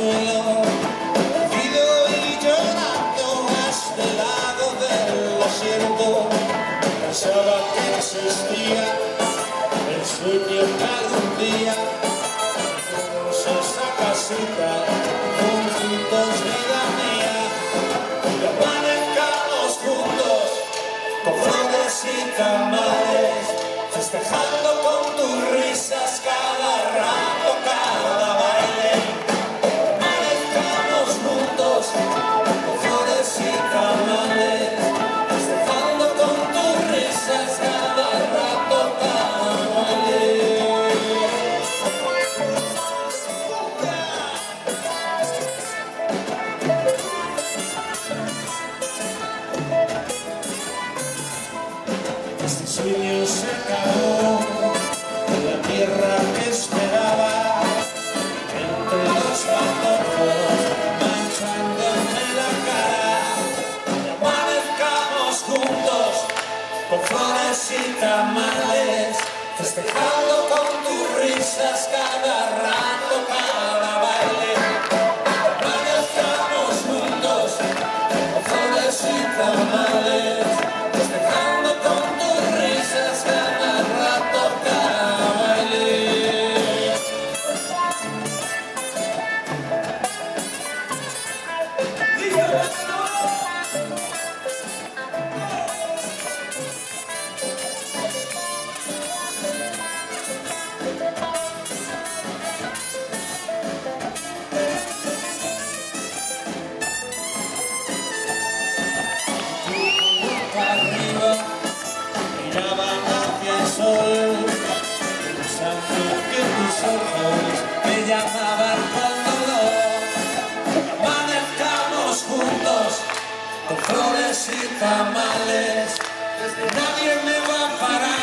suelo Pido y llorando a este lado del asiento Pensaba que existía el sueño que algún día. Fuimos a esa casita conjuntos de la mía Y amanecamos juntos con flores y tamales Festejamos sueño se acabó la tierra que esperaba entre los patojos manchándome la cara y amanezcamos juntos con flores y tamales festejando con tus risas cada me llamaban con dolor. Amanezcamos juntos, con flores y tamales, nadie me va a parar,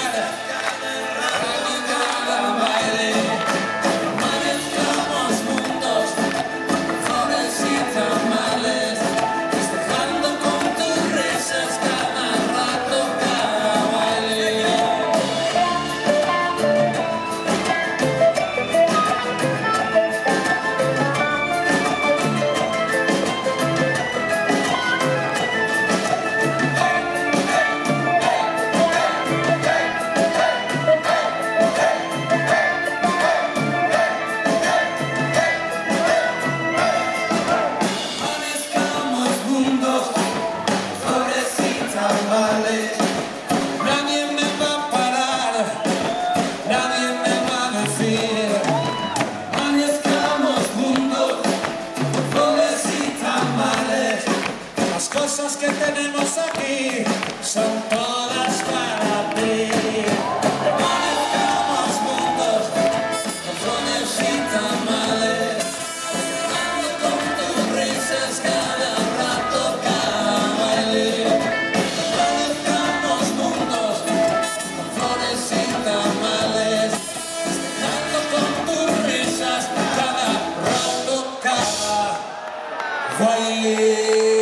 risas